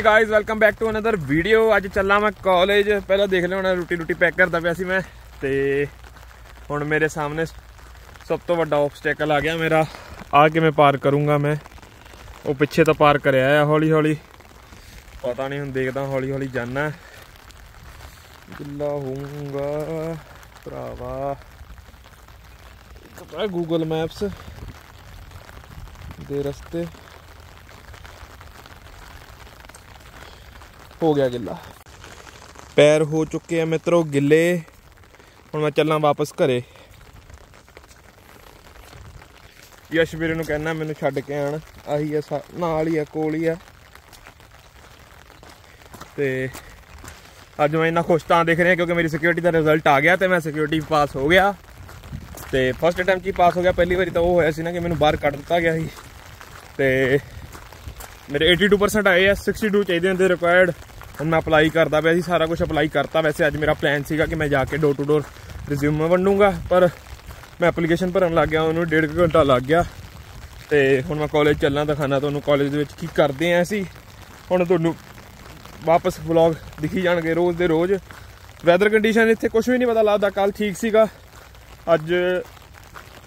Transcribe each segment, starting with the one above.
Hey guys welcome back to another video ਅੱਜ ਚੱਲਾਂ ਮੈਂ ਕਾਲਜ ਪਹਿਲਾਂ ਦੇਖ ਲਿਆ ਰੋਟੀ ਰੋਟੀ ਪੈਕ ਕਰਦਾ ਪਿਆ ਸੀ ਮੈਂ। ਤੇ ਹੁਣ ਮੇਰੇ ਸਾਹਮਣੇ ਸਭ ਤੋਂ ਵੱਡਾ ਆਬਸਟੈਕਲ ਆ ਗਿਆ ਮੇਰਾ। ਆ ਕਿਵੇਂ ਪਾਰ ਕਰੂੰਗਾ ਮੈਂ। ਉਹ ਪਿੱਛੇ ਤਾਂ ਪਾਰ ਕਰਿਆ ਆ ਹੌਲੀ ਹੌਲੀ ਪਤਾ ਨਹੀਂ ਹੁਣ ਦੇਖਦਾ ਹੌਲੀ ਹੌਲੀ ਜਾਣਾ ਗਿੱਲਾ ਹੋਊਂਗਾ ਭਰਾਵਾ। ਇੱਕ ਗੂਗਲ ਮੈਪਸ ਦੇ ਰਸਤੇ। ਹੋ ਗਿਆ ਗਿੱਲਾ। ਪੈਰ ਹੋ ਚੁੱਕੇ ਆ ਮਿੱਤਰੋ ਗਿੱਲੇ। ਹੁਣ ਮੈਂ ਚੱਲਾਂ ਵਾਪਸ ਘਰੇ। ਯਸ਼ ਵੀਰੇ ਨੂੰ ਕਹਿਣਾ ਮੈਨੂੰ ਛੱਡ ਕੇ ਆਣ ਆਹੀ ਆ ਸਾ- ਨਾਲ ਹੀ ਆ, ਕੋਲ ਹੀ ਆ। ਤੇ ਅੱਜ ਮੈਂ ਇੰਨਾ ਖੁਸ਼ ਤਾਂ ਦੇਖ ਰਿਹਾ ਕਿਉਂਕਿ ਮੇਰੀ ਸਿਕਿਉਰਿਟੀ ਦਾ ਰਿਜ਼ਲਟ ਆ ਗਿਆ ਤੇ ਮੈਂ ਸਿਕਿਉਰਿਟੀ ਪਾਸ ਹੋ ਗਿਆ। ਤੇ ਫਸਟ ਅਟੈਂਪਟ 'ਚ ਹੀ ਪਾਸ ਹੋ ਗਿਆ। ਪਹਿਲੀ ਵਾਰੀ ਤਾਂ ਉਹ ਹੋਇਆ ਸੀ ਨਾ ਕਿ ਮੈਨੂੰ ਬਾਹਰ ਕੱਢ ਦਿੱਤਾ ਗਿਆ ਸੀ। ਤੇ ਮੇਰੇ 82% ਆਏ ਆ 62 ਚਾਹੀਦੇ ਹੁੰਦੇ ਰਿਕੁਆਇਰਡ ਹੁਣ ਮੈਂ ਅਪਲਾਈ ਕਰਦਾ ਪਿਆ ਸੀ, ਸਾਰਾ ਕੁਝ ਅਪਲਾਈ ਕਰਤਾ ਵੈਸੇ ਅੱਜ ਮੇਰਾ ਪਲਾਨ ਸੀਗਾ ਕਿ ਮੈਂ ਜਾ ਕੇ ਡੋਰ ਟੂ ਡੋਰ ਰਿਜ਼ਿਊਮ ਵੰਡੂੰਗਾ, ਪਰ ਮੈਂ ਐਪਲੀਕੇਸ਼ਨ ਭਰਨ ਲੱਗ ਗਿਆ, ਉਹਨੂੰ ਡੇਢ ਕੁ ਘੰਟਾ ਲੱਗ ਗਿਆ। ਤੇ ਹੁਣ ਮੈਂ ਕਾਲਜ ਚੱਲਾਂ ਦਿਖਾਣਾ ਤੁਹਾਨੂੰ ਕਾਲਜ ਦੇ ਵਿੱਚ ਕੀ ਕਰਦੇ ਆ ਅਸੀਂ। ਹੁਣ ਤੁਹਾਨੂੰ ਵਾਪਸ ਵਲੌਗ ਦਿਖੀ ਜਾਣਗੇ ਰੋਜ਼ ਦੇ ਰੋਜ਼। ਵੈਦਰ ਕੰਡੀਸ਼ਨ ਇੱਥੇ ਕੁਝ ਵੀ ਨਹੀਂ ਪਤਾ ਲੱਗਦਾ ਕੱਲ ਠੀਕ ਸੀਗਾ, ਅੱਜ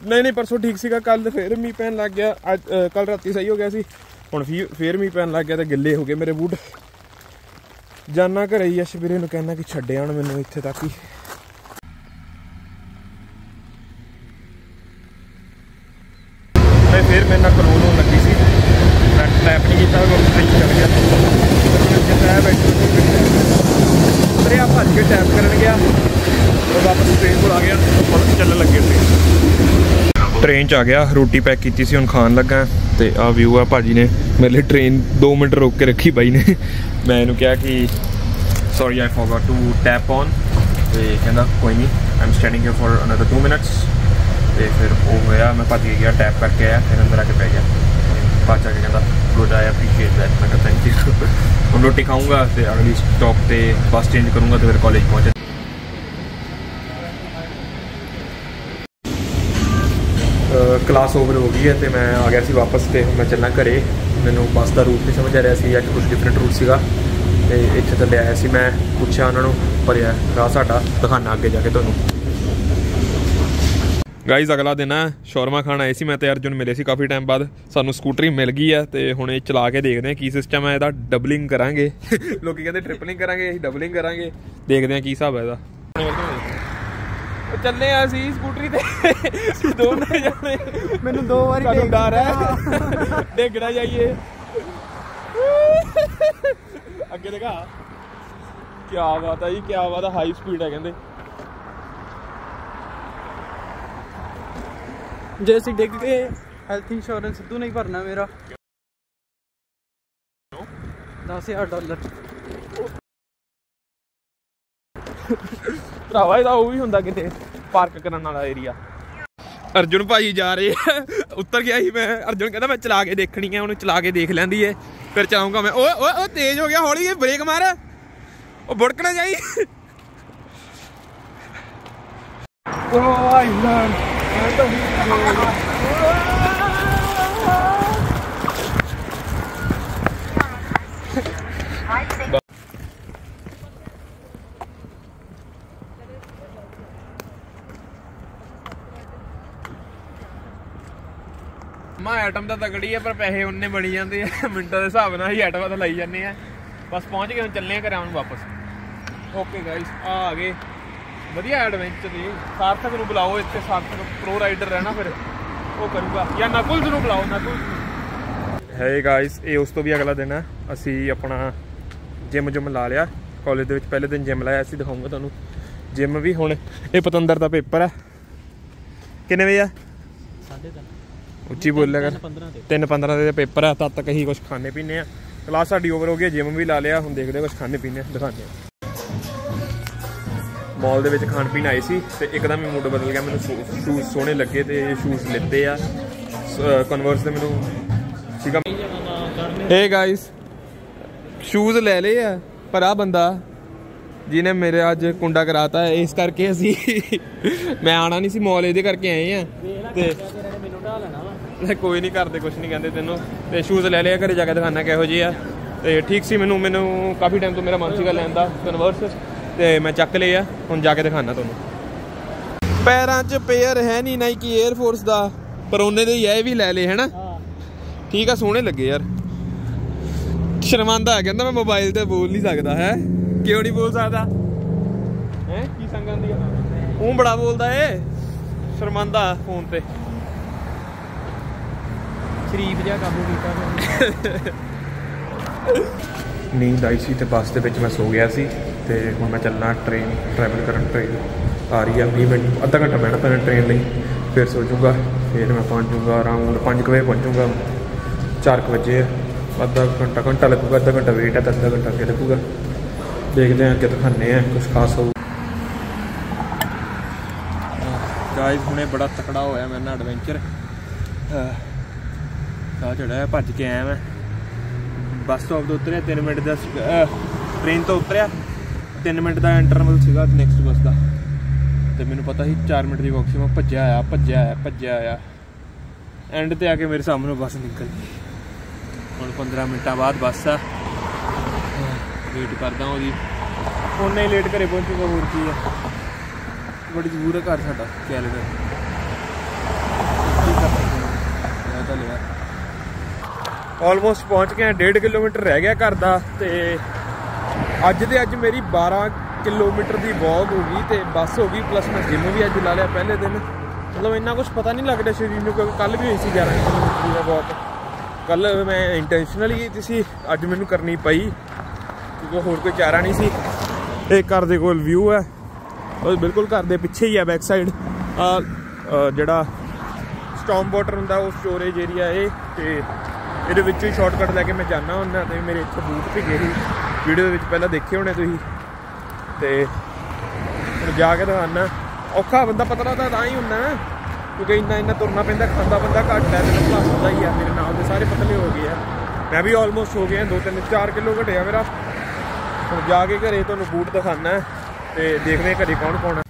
ਨਹੀਂ ਨਹੀਂ, ਪਰਸੋਂ ਠੀਕ ਸੀਗਾ ਕੱਲ ਫੇਰ ਮੀਂਹ ਪੈਣ ਲੱਗ ਗਿਆ, ਅੱਜ ਕੱਲ ਰਾਤੀ ਸਹੀ ਹੋ ਗਿਆ ਸੀ, ਹੁਣ ਫੀ- ਫੇਰ ਮੀਂਹ ਪੈਣ ਲੱਗ ਗਿਆ ਤੇ ਗਿੱਲੇ ਹੋ ਗਏ ਮੇਰੇ ਬੂਟ। ਜਾਨਾ ਘਰੇ ਹੀ ਯਸ਼ ਵੀਰੇ ਨੂੰ ਕਹਿਣਾ ਕਿ ਛੱਡਿਆ ਹੁਣ ਮੈਨੂੰ ਇੱਥੇ ਤੱਕ ਹੀ। ਮੈਂ ਫੇਰ ਮੇਰੇ ਨਾਲ ਕਲੋਨ ਹੋਣ ਲੱਗੀ ਸੀ। ਮੈਂ ਟੈਪ ਨਹੀਂ ਕੀਤਾ ਉਹ ਸਹੀ ਚੱਲ ਗਿਆ। ਜਿੱਥੇ ਆ ਬੈਠੇ ਤੇ ਆ ਭੱਜ ਕੇ ਟੈਪ ਕਰਨ ਗਿਆ। ਉਹ ਵਾਪਸ ਟ੍ਰੇਨ ਕੋਲ ਆ ਗਿਆ। ਹੁਣ ਚੱਲਣ ਲੱਗੇ ਟ੍ਰੇਨ ਟ੍ਰੇਨ ਚ ਆ ਗਿਆ ਰੋਟੀ ਪੈਕ ਕੀਤੀ ਸੀ ਹੁਣ ਖਾਣ ਲੱਗਾ। ਤੇ ਆ ਵਿਊ ਆ ਭਾਜੀ ਨੇ ਮੇਰੇ ਲਈ ਟ੍ਰੇਨ 2 ਮਿੰਟ ਰੋਕ ਕੇ ਰੱਖੀ ਬਾਈ ਨੇ। ਮੈਂ ਇਹਨੂੰ ਕਿਹਾ ਕਿ sorry I forgot to tap on ਤੇ ਕਹਿੰਦਾ, ਕੋਈ ਨਹੀਂ I'm standing here for another 2 minutes ਤੇ ਫਿਰ ਉਹ ਹੋਇਆ, ਮੈਂ ਭੱਜ ਕੇ ਗਿਆ ਟੈਪ ਕਰਕੇ ਆਇਆ, ਫਿਰ ਅੰਦਰ ਆ ਕੇ ਬਹਿ ਗਿਆ। ਬਾਅਦ ਚ ਆ ਕੇ ਕਹਿੰਦਾ ਗੁੱਡ ਆਈ ਐਪਰੀਸ਼ੀਏਟ ਦੈਟ ਮੈਂ ਕਿਹਾ ਥੈਂਕ ਯੂ ਹੁਣ ਰੋਟੀ ਖਾਊਂਗਾ ਤੇ ਅਗਲੀ ਸਟਾਪ ਤੇ ਬੱਸ ਚੇਂਜ ਕਰੂੰਗਾ ਤੇ ਫਿਰ ਕਾਲਜ ਪਹੁੰਚ ਕਲਾਸ ਓਵਰ ਹੋ ਗਈ ਹੈ ਤੇ ਮੈਂ ਆ ਗਿਆ ਸੀ ਵਾਪਸ ਤੇ ਹੁਣ ਮੈਂ ਚੱਲਾਂ ਘਰੇ। ਮੈਨੂੰ ਬੱਸ ਦਾ ਰੂਟ ਨਹੀਂ ਸਮਝ ਆ ਰਿਹਾ ਸੀ, ਅੱਜ ਕੁਝ ਡਿਫਰੈਂਟ ਰੂਟ ਸੀਗਾ। ਤੇ ਇੱਥੇ ਥੱਲੇ ਆਇਆ ਸੀ ਮੈਂ, ਪੁੱਛਿਆ ਉਹਨਾਂ ਨੂੰ ਭਰਿਆ ਰਾਹ ਸਾਡਾ ਦਿਖਾਣਾ ਅੱਗੇ ਜਾ ਕੇ ਤੁਹਾਨੂੰ। ਗਾਈਜ਼ ਅਗਲਾ ਦਿਨ ਹੈ ਸ਼ੌਰਮਾ ਖਾਣ ਆਏ ਸੀ ਮੈਂ ਤੇ ਅਰਜੁਨ ਮਿਲੇ ਸੀ ਕਾਫੀ ਟਾਈਮ ਬਾਅਦ। ਸਾਨੂੰ ਸਕੂਟਰੀ ਮਿਲ ਗਈ ਹੈ ਤੇ ਹੁਣ ਇਹ ਚਲਾ ਕੇ ਦੇਖਦੇ ਹਾਂ ਕੀ ਸਿਸਟਮ ਹੈ, ਇਹਦਾ ਡਬਲਿੰਗ ਕਰਾਂਗੇ। ਲੋਕੀ ਕਹਿੰਦੇ ਟ੍ਰਿਪਲਿੰਗ ਕਰਾਂਗੇ, ਅਸੀਂ ਡਬਲਿੰਗ ਕਰਾਂਗੇ। ਦੇਖਦੇ ਹਾਂ ਕੀ ਹਿਸਾਬ ਹੈ ਇਹਦਾ। ਚੱਲੇ ਆ ਅਸੀਂ ਸਕੂਟਰੀ ਤੇ। ਦੋਨੇ ਜਾਣੇ। ਮੈਨੂੰ ਦੋ ਵਾਰੀ ਡੇਗ ਡਰ ਹੈ। ਡੇਗਣਾ ਜਾਈਏ। ਅੱਗੇ ਦਿਖਾ। ਕੀ ਬਾਤ ਹੈ ਜੀ ਕੀ ਬਾਤ ਹੈ ਹਾਈ ਸਪੀਡ ਹੈ ਕਹਿੰਦੇ। ਜੇ ਅਸੀਂ ਡਿੱਗ ਗਏ ਹੈਲਥ ਇੰਸ਼ੋਰੈਂਸ ਸਿੱਧੂ ਨਹੀਂ ਭਰਨਾ ਮੇਰਾ। 10000 ਡਾਲਰ। ਭਰਾਵਾ ਇਹਦਾ ਉਹ ਵੀ ਹੁੰਦਾ ਕਿਤੇ ਪਾਰਕ ਕਰਨ ਵਾਲਾ ਏਰੀਆ ਅਰਜੁਨ ਭਾਈ ਜਾ ਰਹੇ। ਉੱਤਰ ਗਿਆ ਸੀ ਮੈਂ। ਅਰਜੁਨ ਕਹਿੰਦਾ ਮੈਂ ਚਲਾ ਕੇ ਦੇਖਣੀ ਹੈ ਉਹਨੂੰ ਚਲਾ ਕੇ ਦੇਖ ਲੈਂਦੀ ਏ। ਫਿਰ ਚਲਾਉਂਗਾ ਮੈਂ। ਓਏ ਓਏ ਓਏ ਤੇਜ਼ ਹੋ ਗਿਆ ਹੌਲੀ ਇਹ ਬ੍ਰੇਕ ਮਾਰ। ਉਹ ਬੁੜਕਣਾ ਜਾਈ। ਓ ਆਈ ਲਰਨ ਮਾ ਆਈਟਮ ਤਾਂ ਤਗੜੀ ਹੈ ਪਰ ਪੈਸੇ ਉਹਨੇ ਬਣੀ ਜਾਂਦੇ ਆ। ਮਿੰਟਾਂ ਦੇ ਹਿਸਾਬ ਨਾਲ ਹੀ ਆਈਟਮਾਂ ਤਾਂ ਲਈ ਜਾਂਦੇ ਆ। ਬਸ ਪਹੁੰਚ ਗਏ ਹੁਣ ਚੱਲੇ ਆ ਘਰਾਂ ਨੂੰ ਵਾਪਸ। ਓਕੇ ਗਾਇਸ ਆ ਆ ਗਏ। ਵਧੀਆ ਐਡਵੈਂਚਰ ਜੀ ਸਾਰਥਕ ਨੂੰ ਬੁਲਾਓ ਇੱਥੇ ਸਾਰਥਕ ਪ੍ਰੋ ਰਾਈਡਰ ਰਹਿਣਾ ਫਿਰ। ਉਹ ਕਰੂਗਾ। ਜਾਂ ਨਕੁਲ ਨੂੰ ਬੁਲਾਓ ਨਕੁਲ ਹੈ ਗਾਇਸ ਇਹ ਉਸ ਤੋਂ ਵੀ ਅਗਲਾ ਦਿਨ ਹੈ ਅਸੀਂ ਆਪਣਾ ਜਿਮ ਜਿਮ ਲਾ ਲਿਆ। ਕਾਲਜ ਦੇ ਵਿੱਚ ਪਹਿਲੇ ਦਿਨ ਜਿਮ ਲਾਇਆ ਸੀ ਦਿਖਾਉਂਗਾ ਤੁਹਾਨੂੰ। ਜਿਮ ਵੀ ਹੁਣ ਇਹ ਪਤੰਦਰ ਦਾ ਪੇਪਰ ਹੈ ਕਿੰਨੇ ਵਜੇ ਆ? ਉੱਚੀ ਬੋਲਿਆ ਕਰ। 3 15 ਦੇ ਪੇਪਰ ਆ ਤਦ ਤੱਕ ਅਸੀਂ ਕੁਝ ਖਾਣੇ ਪੀਣੇ ਆ। ਕਲਾਸ ਸਾਡੀ ਓਵਰ ਹੋ ਗਈ ਜਿਮ ਵੀ ਲਾ ਲਿਆ ਹੁਣ ਦੇਖਦੇ ਕੁਝ ਖਾਣੇ ਪੀਣੇ ਆ ਦਿਖਾਉਂਦੇ ਆ। ਮਾਲ ਦੇ ਵਿੱਚ ਖਾਣ ਪੀਣ ਆਏ ਸੀ ਤੇ ਇੱਕਦਮ ਹੀ ਮੂਡ ਬਦਲ ਗਿਆ ਮੈਨੂੰ ਸ਼ੂਜ਼ ਸੋਹਣੇ ਲੱਗੇ ਤੇ ਸ਼ੂਜ਼ ਲਿੱਤੇ ਆ। ਕਨਵਰਸ ਦੇ ਮੈਨੂੰ ਸੀਗਾ। ਹੇ ਗਾਇਸ ਸ਼ੂਜ਼ ਲੈ ਲਏ ਆ ਪਰ ਆ ਬੰਦਾ ਜਿਹਨੇ ਮੇਰੇ ਅੱਜ ਕੁੰਡਾ ਕਰਾਤਾ ਹੈ, ਇਸ ਕਰਕੇ ਅਸੀਂ ਮੈਂ ਆਣਾ ਨਹੀਂ ਸੀ ਮਾਲ ਇਹਦੇ ਕਰਕੇ ਆਏ ਆ। ਤੇ ਕੋਈ ਨਹੀਂ ਕਰਦੇ ਕੁਝ ਨਹੀਂ ਕਹਿੰਦੇ ਤੈਨੂੰ। ਤੇ ਸ਼ੂਜ਼ ਲੈ ਲਿਆ ਘਰੇ ਜਾ ਕੇ ਦਿਖਾਣਾ ਕਿਹੋ ਜਿਹੇ ਆ। ਤੇ ਠੀਕ ਸੀ ਮੈਨੂੰ ਮੈਨੂੰ ਕਾਫੀ ਟਾਈਮ ਤੋਂ ਮੇਰਾ ਮਨ ਸੀਗਾ ਲੈਣ ਦਾ ਕਨਵਰਸ ਤੇ ਮੈਂ ਚੱਕ ਲਏ ਆ ਹੁਣ ਜਾ ਕੇ ਦਿਖਾਣਾ ਤੁਹਾਨੂੰ। ਪੈਰਾਂ 'ਚ ਪੇਅਰ ਹੈ ਨਹੀਂ ਨਾਈਕੀ 에ਅਰ ਫੋਰਸ ਦਾ ਪਰ ਉਹਨੇ ਦੇ ਇਹ ਵੀ ਲੈ ਲਏ ਹੈਨਾ? ਠੀਕ ਆ ਸੋਹਣੇ ਲੱਗੇ ਯਾਰ। ਸ਼ਰਮਾਂਦਾ ਕਹਿੰਦਾ ਮੈਂ ਮੋਬਾਈਲ ਤੇ ਬੋਲ ਨਹੀਂ ਸਕਦਾ ਹੈ? ਕਿਉਂ ਨਹੀਂ ਬੋਲ ਸਕਦਾ? ਹੈ? ਕੀ ਸੰਗਾਂ ਦੀ ਉਹ ਬੜਾ ਬੋਲਦਾ ਏ। ਸ਼ਰਮਾਂਦਾ ਫੋਨ ਤੇ। ਸ਼ਰੀਫ ਜਿਹਾ ਕਾਬੂ ਕੀਤਾ ਨੀਂਦ ਆਈ ਸੀ ਤੇ ਬੱਸ ਦੇ ਵਿੱਚ ਮੈਂ ਸੋ ਗਿਆ ਸੀ ਤੇ ਹੁਣ ਮੈਂ ਚੱਲਣਾ ਟ੍ਰੇਨ ਟਰੈਵਲ ਕਰਨ ਟ੍ਰੇਨ ਆ ਰਹੀ ਆ 20 ਮਿੰਟ ਅੱਧਾ ਘੰਟਾ ਬਹਿਣਾ ਪੈਣਾ ਟ੍ਰੇਨ ਲਈ। ਫਿਰ ਸੋ ਜਾਊਗਾ ਫਿਰ ਮੈਂ ਪਹੁੰਚ ਜਾਊਗਾ ਅਰਾਊਂਡ 5 ਵਜੇ ਪਹੁੰਚੂਗਾ। 4 ਵਜੇ। ਅੱਧਾ ਘੰਟਾ ਘੰਟਾ ਲੱਗੂਗਾ ਅੱਧਾ ਘੰਟਾ ਵੇਟ ਹੈ ਤਾਂ ਅੱਧਾ ਘੰਟਾ ਅੱਗੇ ਲੱਗੂਗਾ। ਦੇਖਦੇ ਹਾਂ ਅੱਗੇ ਦਿਖਾਉਂਦੇ ਆ ਕੁਝ ਖਾਸ ਹੋਊ। ਗਾਇਸ ਹੁਣੇ ਬੜਾ ਤਕੜਾ ਹੋਇਆ ਮੇਰੇ ਨਾਲ ਐਡਵੈਂਚਰ ਸਾਹ ਚੜਿਆ, ਭੱਜ ਕੇ ਆਇਆ ਮੈਂ। ਬੱਸ ਸਟਾਪ ਤੋਂ ਉਤਰਿਆ 3 ਮਿੰਟ ਦਾ ਟ੍ਰੇਨ ਤੋਂ ਉਤਰਿਆ। 3 ਮਿੰਟ ਦਾ ਇੰਟਰਵਲ ਸੀਗਾ ਨੈਕਸਟ ਬੱਸ ਦਾ। ਤੇ ਮੈਨੂੰ ਪਤਾ ਸੀ 4 ਮਿੰਟ ਦੀ ਵਾਕ ਸੀ ਮੈਂ ਭੱਜਿਆ ਆਇਆ ਭੱਜਿਆ ਆਇਆ ਭੱਜਿਆ ਆਇਆ। ਐਂਡ ਤੇ ਆ ਕੇ ਮੇਰੇ ਸਾਹਮਣੇ ਬੱਸ ਨਿਕਲ ਗਈ। ਹੁਣ 15 ਮਿੰਟਾਂ ਬਾਅਦ ਬੱਸ ਆ। ਵੇਟ ਕਰਦਾ ਉਹਦੀ। ਉਹਨੇ ਲੇਟ ਘਰੇ ਪਹੁੰਚੂਗਾ ਹੋਰ ਕੀ ਆ। ਬੜੀ ਜ਼ਰੂਰ ਹੈ ਘਰ ਸਾਡਾ ਕੈਲਗਰ ਕੀ ਕਰ ਸਕਦੇ ਹਾਂ ਤਾਂ ਲਿਆ। ਆਲਮੋਸਟ ਪਹੁੰਚ ਗਏ 1.5 ਕਿਲੋਮੀਟਰ ਰਹਿ ਗਿਆ ਘਰ ਦਾ ਤੇ ਅੱਜ ਦੇ ਅੱਜ ਮੇਰੀ 12 ਕਿਲੋਮੀਟਰ ਦੀ ਵਾਕ ਹੋ ਗਈ ਤੇ ਬੱਸ ਹੋ ਗਈ ਪਲੱਸ ਮੈਂ ਜਿਮ ਵੀ ਅੱਜ ਲਾ ਲਿਆ ਪਹਿਲੇ ਦਿਨ। ਮਤਲਬ ਇੰਨਾ ਕੁਝ ਪਤਾ ਨਹੀਂ ਲੱਗਦਾ ਸਰੀਰ ਨੂੰ, ਕਿਉਂਕਿ ਕੱਲ ਵੀ ਹੋਈ ਸੀ 11 ਕਿਲੋਮੀਟਰ ਦੀ ਵਾਕ ਕੱਲ ਮੈਂ ਇੰਟੈਂਸ਼ਨਲੀ ਕੀਤੀ ਸੀ, ਅੱਜ ਮੈਨੂੰ ਕਰਨੀ ਪਈ, ਕਿਉਂਕਿ ਹੋਰ ਕੋਈ ਚਾਰਾ ਨਹੀਂ ਸੀ। ਇਹ ਘਰ ਦੇ ਕੋਲ ਵਿਊ ਹੈ। ਉਹ ਬਿਲਕੁਲ ਘਰ ਦੇ ਪਿੱਛੇ ਹੀ ਹੈ ਬੈਕ ਸਾਈਡ ਆ ਜਿਹੜਾ ਸਟਾਰਮ ਵਾਟਰ ਹੁੰਦਾ, ਉਹ ਸਟੋਰੇਜ ਏਰੀਆ ਇਹ, ਤੇ ਇਹਦੇ ਵਿੱਚੋਂ ਹੀ ਸ਼ਾਰਟਕਟ ਲੈ ਕੇ ਮੈਂ ਜਾਣਾ ਹੁੰਦਾ ਤੇ ਮੇਰੇ ਇੱਥੇ ਬੂਟ ਭਿੱਗੇ ਸੀ। ਵੀਡੀਓ ਦੇ ਵਿੱਚ ਪਹਿਲਾਂ ਦੇਖੇ ਹੋਣੇ ਤੁਸੀਂ। ਤੇ ਹੁਣ ਜਾ ਕੇ ਦਿਖਾਣਾ ਔਖਾ ਬੰਦਾ ਪਤਲਾ ਤਾਂ ਤਾਂ ਹੀ ਹੁੰਦਾ ਨਾ। ਕਿਉਂਕਿ ਇੰਨਾ ਇੰਨਾ ਤੁਰਨਾ ਪੈਂਦਾ, ਖਾਂਦਾ ਬੰਦਾ ਘੱਟ ਹੈ ਤੇ ਪਲੱਸ ਹੁੰਦਾ ਹੀ ਆ ਮੇਰੇ ਨਾਲ ਦੇ ਸਾਰੇ ਪਤਲੇ ਹੋ ਗਏ ਆ। ਮੈਂ ਵੀ ਆਲਮੋਸਟ ਹੋ ਗਿਆ 2 3 4 ਕਿਲੋ ਘਟਿਆ ਮੇਰਾ। ਹੁਣ ਜਾ ਕੇ ਘਰੇ ਤੁਹਾਨੂੰ ਬੂਟ ਦਿਖਾਣਾ ਤੇ ਦੇਖਦੇ ਹਾਂ ਘਰੇ ਕੌਣ ਕੌਣ ਹੈ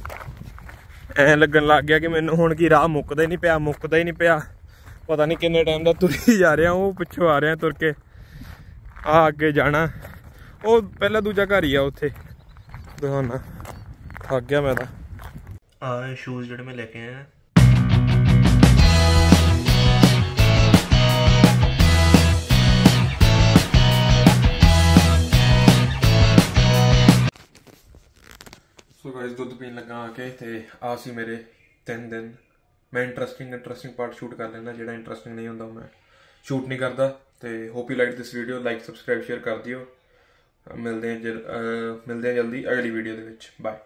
ਐ ਲੱਗਣ ਲੱਗ ਗਿਆ ਕਿ ਮੈਨੂੰ ਹੁਣ ਕੀ ਰਾਹ ਮੁੱਕਦਾ ਹੀ ਨਹੀਂ ਪਿਆ, ਮੁੱਕਦਾ ਹੀ ਨਹੀਂ ਪਿਆ। ਪਤਾ ਨਹੀਂ ਕਿੰਨੇ ਟਾਈਮ ਦਾ ਤੁਰੀ ਜਾ ਰਿਹਾ ਉਹ ਪਿੱਛੋਂ ਆ ਰਿਹਾ ਤੁਰ ਕੇ। ਆ ਅੱਗੇ ਜਾਣਾ। ਉਹ ਪਹਿਲਾ ਦੂਜਾ ਘਰ ਹੀ ਆ ਉੱਥੇ। ਦਿਖਾਉਣਾ। ਥੱਕ ਗਿਆ ਮੈਂ ਤਾਂ। ਆ ਸ਼ੂਜ਼ ਜਿਹੜੇ ਮੈਂ ਲੈ ਕੇ ਆਇਆ। ਸੋ ਗਾਇਸ ਦੁੱਧ ਪੀਣ ਲੱਗਾ ਆ ਕੇ ਤੇ ਆ ਸੀ ਮੇਰੇ 3 ਦਿਨ। ਮੈਂ ਇੰਟਰਸਟਿੰਗ ਇੰਟਰਸਟਿੰਗ ਪਾਰਟ ਸ਼ੂਟ ਕਰ ਲੈਂਦਾ, ਜਿਹੜਾ ਇੰਟਰਸਟਿੰਗ ਨਹੀਂ ਹੁੰਦਾ ਮੈਂ ਸ਼ੂਟ ਨਹੀਂ ਕਰਦਾ। ਤੇ hope you like this video like subscribe share ਕਰ ਦਿਓ। ਮਿਲਦੇ ਹਾਂ ਜਲ- ਮਿਲਦੇ ਹਾਂ ਜਲਦੀ ਅਗਲੀ ਵੀਡੀਓ ਦੇ ਵਿੱਚ। ਬਾਏ